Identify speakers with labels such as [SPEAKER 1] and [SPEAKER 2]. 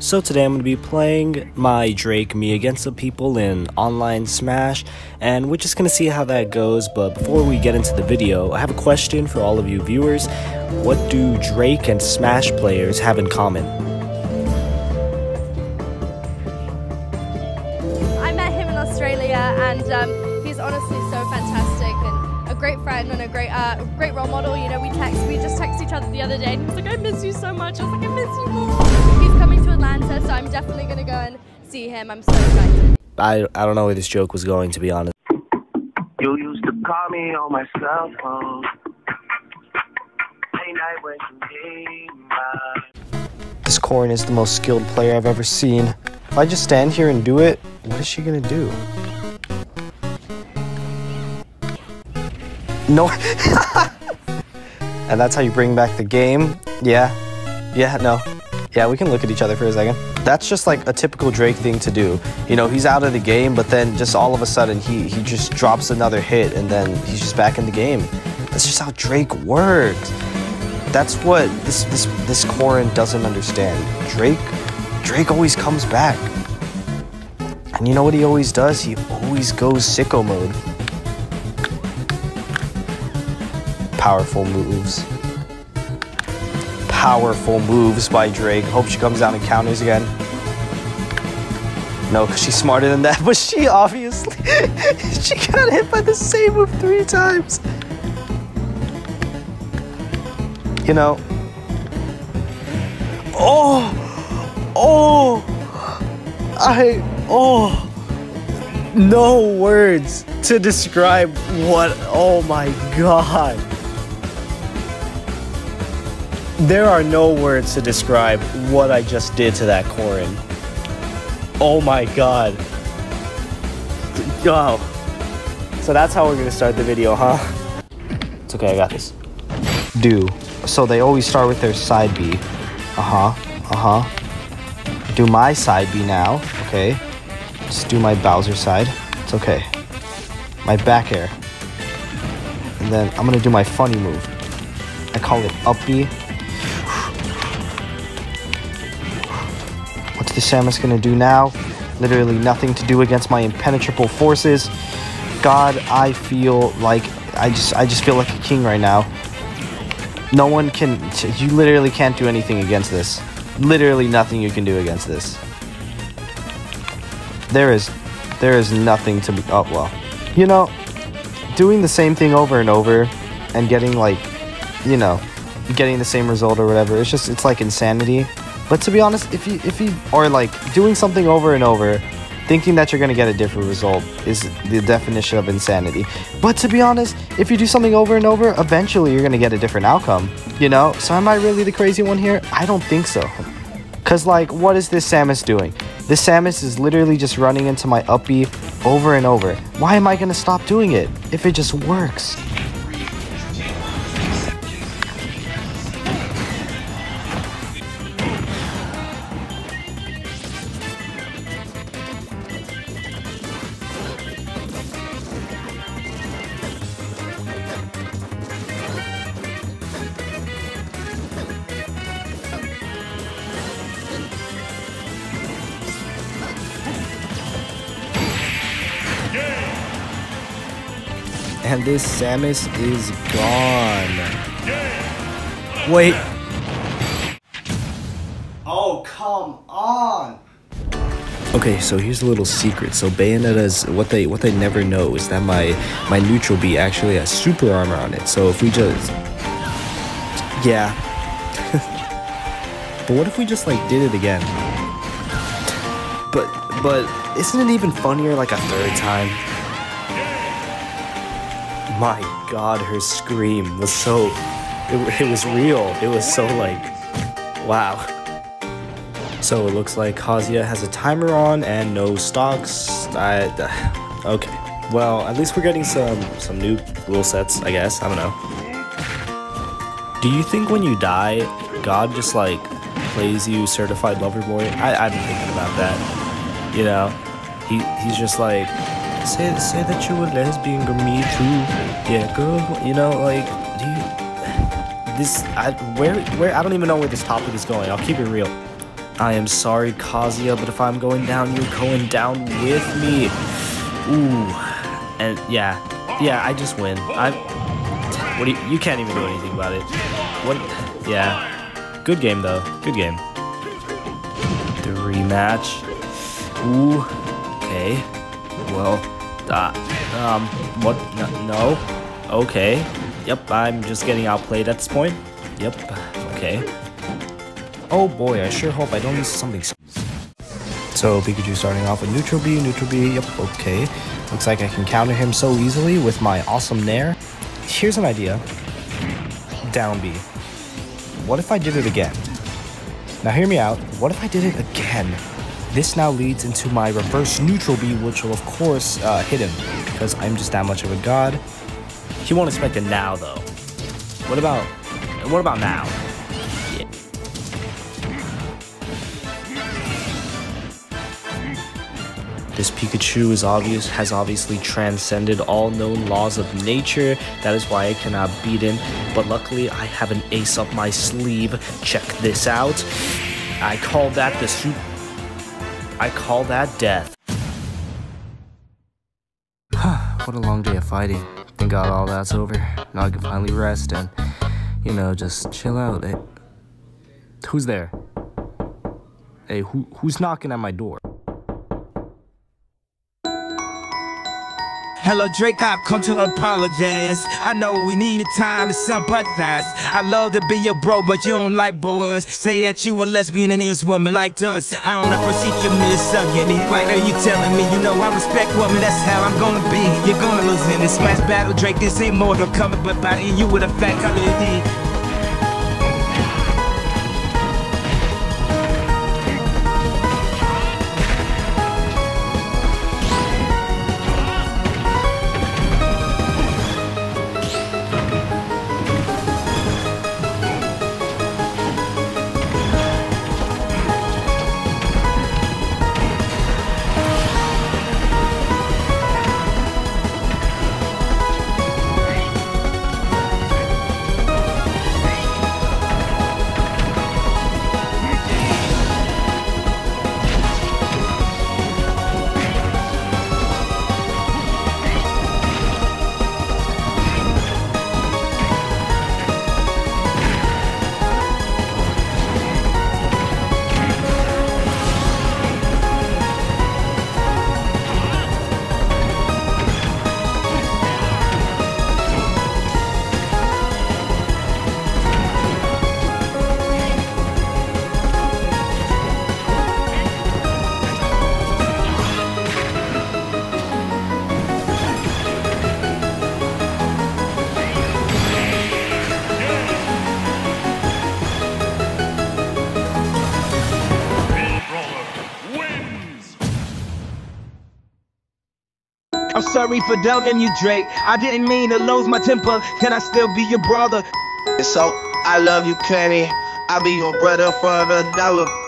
[SPEAKER 1] So today I'm going to be playing my Drake me against the people in online Smash, and we're just going to see how that goes. But before we get into the video, I have a question for all of you viewers. What do Drake and Smash players have in common?
[SPEAKER 2] I met him in Australia, and um, he's honestly so fantastic and a great friend and a great, uh, great role model. You know, we text, we just texted each other the other day, and he was like, "I miss you so much." I was like, "I miss you more." He's Atlanta, so I'm definitely gonna go and see him. I'm so excited.
[SPEAKER 1] I, I don't know where this joke was going, to be honest.
[SPEAKER 3] You used to call me on my cell phone. Late night when you need my
[SPEAKER 1] This Corrin is the most skilled player I've ever seen. If I just stand here and do it, what is she gonna do? No. and that's how you bring back the game? Yeah. Yeah, no. Yeah, we can look at each other for a second. That's just like a typical Drake thing to do. You know, he's out of the game, but then just all of a sudden he, he just drops another hit and then he's just back in the game. That's just how Drake works. That's what this this this Corrin doesn't understand. Drake Drake always comes back. And you know what he always does? He always goes sicko mode. Powerful moves. Powerful moves by Drake. Hope she comes down and counters again. No, because she's smarter than that, but she obviously she got hit by the same move three times. You know. Oh! Oh! I. Oh! No words to describe what. Oh my god. There are no words to describe what I just did to that Corrin. Oh my god. Oh. So that's how we're gonna start the video, huh? It's okay, I got this. Do. So they always start with their side B. Uh-huh. Uh-huh. Do my side B now. Okay. Just do my Bowser side. It's okay. My back air. And then I'm gonna do my funny move. I call it up B. the Samus is gonna do now? Literally nothing to do against my impenetrable forces. God, I feel like I just I just feel like a king right now. No one can you literally can't do anything against this. Literally nothing you can do against this. There is there is nothing to be oh well. You know, doing the same thing over and over and getting like you know, getting the same result or whatever. It's just it's like insanity. But to be honest, if you if you or like doing something over and over, thinking that you're gonna get a different result is the definition of insanity. But to be honest, if you do something over and over, eventually you're gonna get a different outcome. You know? So am I really the crazy one here? I don't think so. Cause like, what is this Samus doing? This Samus is literally just running into my up B over and over. Why am I gonna stop doing it if it just works? And this Samus is gone. Wait. Oh, come on. Okay, so here's a little secret. So Bayonetta's what they what they never know is that my my neutral B actually has super armor on it. So if we just Yeah. but what if we just like did it again? But but isn't it even funnier like a third time? My god, her scream was so. It, it, was real. It was so like. Wow. So it looks like Kazuya has a timer on and no stocks. I. Okay. Well, at least we're getting some some new rule sets, I guess. I don't know. Do you think when you die, God just like plays you certified lover boy? I, I've been thinking about that. You know, he he's just like say say that you're a lesbian or me too. Yeah, girl. You know, like, do you? This I where where I don't even know where this topic is going. I'll keep it real. I am sorry, Kazuya, but if I'm going down, you're going down with me. Ooh. And yeah, yeah, I just win. I. What do you, you can't even do anything about it. What? Yeah. Good game though. Good game. The rematch. Ooh. Okay. Well. Uh, um. What? No. no. Okay. Yep. I'm just getting outplayed at this point. Yep. Okay. Oh boy, I sure hope I don't miss something. So Pikachu starting off with neutral B, neutral B, yep, okay. Looks like I can counter him so easily with my awesome Nair. Here's an idea. Down B. What if I did it again? Now hear me out, what if I did it again? This now leads into my reverse neutral B, which will of course uh, hit him, because I'm just that much of a god. He won't expect it now though. What about, what about now? This Pikachu is obvious has obviously transcended all known laws of nature. That is why I cannot beat him. But luckily, I have an ace up my sleeve. Check this out. I call that the soup. I call that death. what a long day of fighting. Thank God all that's over. Now I can finally rest and, you know, just chill out. Hey, who's there? Hey, who who's knocking at my door?
[SPEAKER 4] Hello, Drake, I've come to apologize. I know we needed time to sympathize. I love to be your bro, but you don't like boys. Say that you a lesbian and this woman like us. I don't appreciate your misogyny. Why are you telling me? You know I respect women, that's how I'm gonna be. You're gonna lose in this smash battle, Drake. This ain't mortal coming, but by you with a fat color D. I'm sorry for doubting you, Drake. I didn't mean to lose my temper. Can I still be your brother?
[SPEAKER 5] So I love you, Kenny. I'll be your brother for the dollar.